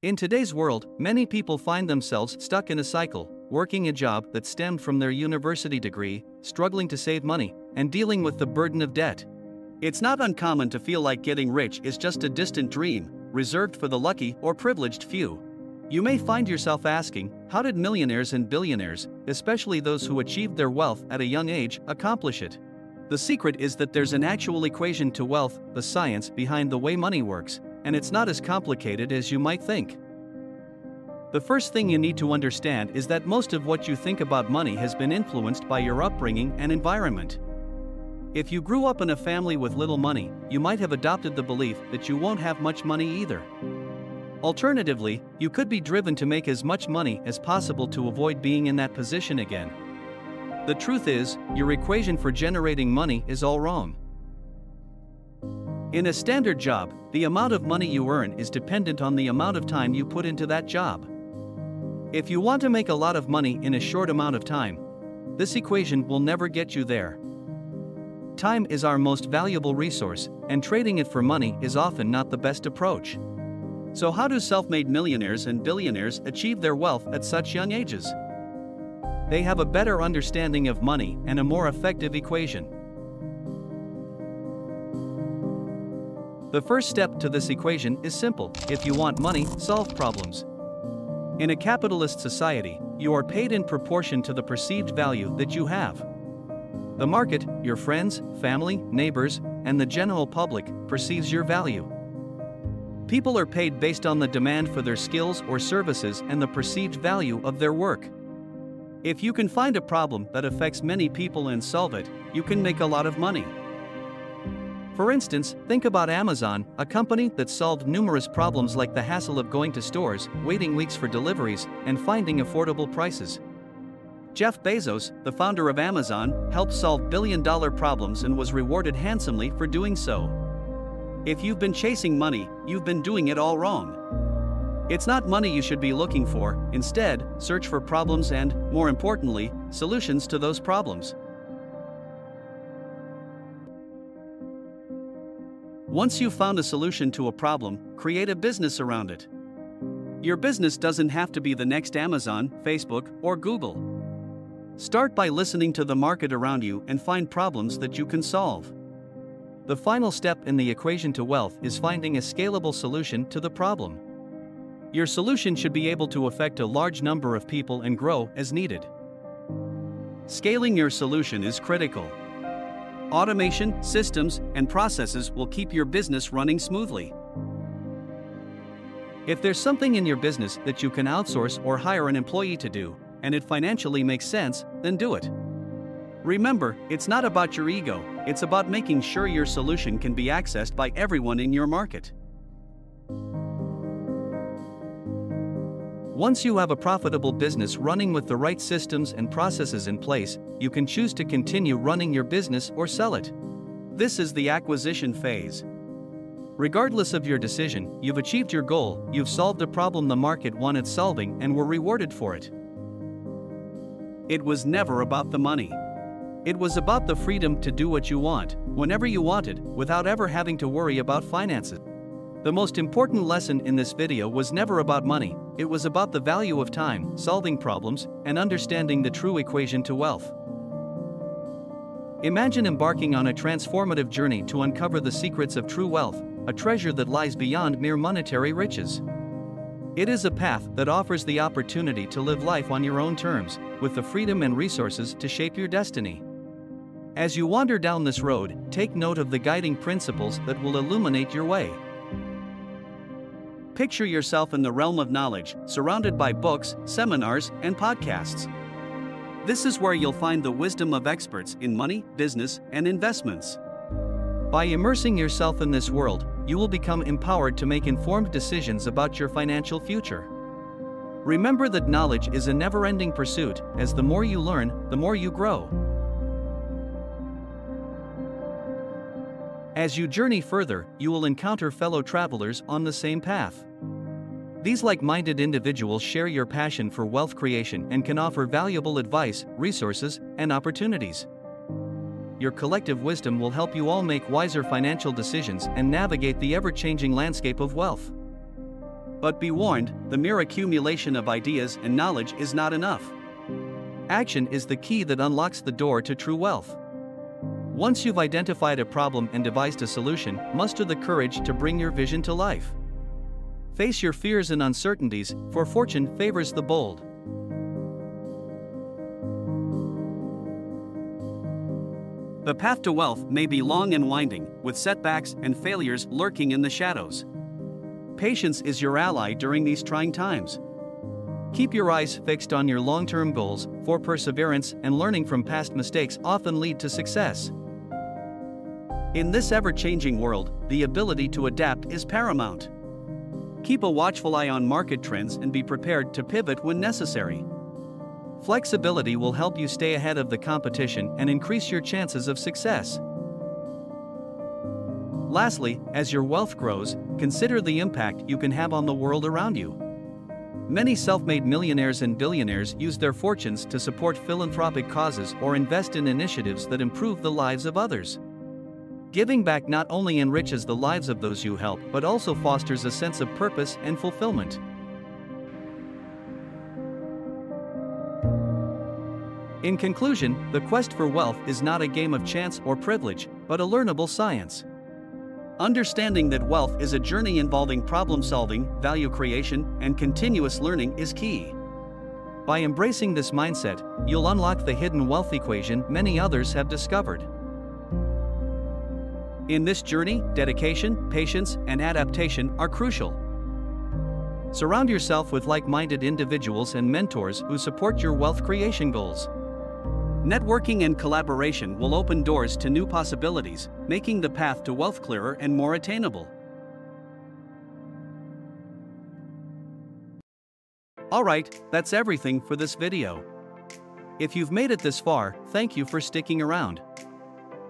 In today's world, many people find themselves stuck in a cycle, working a job that stemmed from their university degree, struggling to save money, and dealing with the burden of debt. It's not uncommon to feel like getting rich is just a distant dream, reserved for the lucky or privileged few. You may find yourself asking, how did millionaires and billionaires, especially those who achieved their wealth at a young age, accomplish it? The secret is that there's an actual equation to wealth, the science behind the way money works, and it's not as complicated as you might think. The first thing you need to understand is that most of what you think about money has been influenced by your upbringing and environment. If you grew up in a family with little money, you might have adopted the belief that you won't have much money either. Alternatively, you could be driven to make as much money as possible to avoid being in that position again. The truth is, your equation for generating money is all wrong. In a standard job, the amount of money you earn is dependent on the amount of time you put into that job. If you want to make a lot of money in a short amount of time, this equation will never get you there. Time is our most valuable resource, and trading it for money is often not the best approach. So, how do self made millionaires and billionaires achieve their wealth at such young ages? They have a better understanding of money and a more effective equation. The first step to this equation is simple if you want money, solve problems. In a capitalist society, you are paid in proportion to the perceived value that you have. The market, your friends, family, neighbors, and the general public perceives your value. People are paid based on the demand for their skills or services and the perceived value of their work. If you can find a problem that affects many people and solve it, you can make a lot of money. For instance, think about Amazon, a company that solved numerous problems like the hassle of going to stores, waiting weeks for deliveries, and finding affordable prices. Jeff Bezos, the founder of Amazon, helped solve billion dollar problems and was rewarded handsomely for doing so. If you've been chasing money, you've been doing it all wrong. It's not money you should be looking for, instead, search for problems and, more importantly, solutions to those problems. Once you've found a solution to a problem, create a business around it. Your business doesn't have to be the next Amazon, Facebook, or Google. Start by listening to the market around you and find problems that you can solve. The final step in the equation to wealth is finding a scalable solution to the problem. Your solution should be able to affect a large number of people and grow as needed. Scaling your solution is critical. Automation, systems, and processes will keep your business running smoothly. If there's something in your business that you can outsource or hire an employee to do, and it financially makes sense, then do it. Remember, it's not about your ego, it's about making sure your solution can be accessed by everyone in your market. Once you have a profitable business running with the right systems and processes in place, you can choose to continue running your business or sell it. This is the acquisition phase. Regardless of your decision, you've achieved your goal, you've solved a problem the market wanted solving, and were rewarded for it. It was never about the money. It was about the freedom to do what you want, whenever you wanted, without ever having to worry about finances. The most important lesson in this video was never about money, it was about the value of time, solving problems, and understanding the true equation to wealth. Imagine embarking on a transformative journey to uncover the secrets of true wealth, a treasure that lies beyond mere monetary riches. It is a path that offers the opportunity to live life on your own terms, with the freedom and resources to shape your destiny. As you wander down this road, take note of the guiding principles that will illuminate your way. Picture yourself in the realm of knowledge, surrounded by books, seminars, and podcasts. This is where you'll find the wisdom of experts in money, business, and investments. By immersing yourself in this world, you will become empowered to make informed decisions about your financial future. Remember that knowledge is a never ending pursuit, as the more you learn, the more you grow. As you journey further, you will encounter fellow travelers on the same path. These like minded individuals share your passion for wealth creation and can offer valuable advice, resources, and opportunities. Your collective wisdom will help you all make wiser financial decisions and navigate the ever changing landscape of wealth. But be warned, the mere accumulation of ideas and knowledge is not enough. Action is the key that unlocks the door to true wealth. Once you've identified a problem and devised a solution, muster the courage to bring your vision to life. Face your fears and uncertainties, for fortune favors the bold. The path to wealth may be long and winding, with setbacks and failures lurking in the shadows. Patience is your ally during these trying times. Keep your eyes fixed on your long term goals, for perseverance and learning from past mistakes often lead to success. In this ever changing world, the ability to adapt is paramount. Keep a watchful eye on market trends and be prepared to pivot when necessary. Flexibility will help you stay ahead of the competition and increase your chances of success. Lastly, as your wealth grows, consider the impact you can have on the world around you. Many self made millionaires and billionaires use their fortunes to support philanthropic causes or invest in initiatives that improve the lives of others. Giving back not only enriches the lives of those you help but also fosters a sense of purpose and fulfillment. In conclusion, the quest for wealth is not a game of chance or privilege, but a learnable science. Understanding that wealth is a journey involving problem solving, value creation, and continuous learning is key. By embracing this mindset, you'll unlock the hidden wealth equation many others have discovered. In this journey, dedication, patience, and adaptation are crucial. Surround yourself with like minded individuals and mentors who support your wealth creation goals. Networking and collaboration will open doors to new possibilities, making the path to wealth clearer and more attainable. Alright, that's everything for this video. If you've made it this far, thank you for sticking around.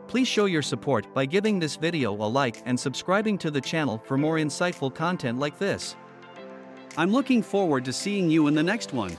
Please show your support by giving this video a like and subscribing to the channel for more insightful content like this. I'm looking forward to seeing you in the next one.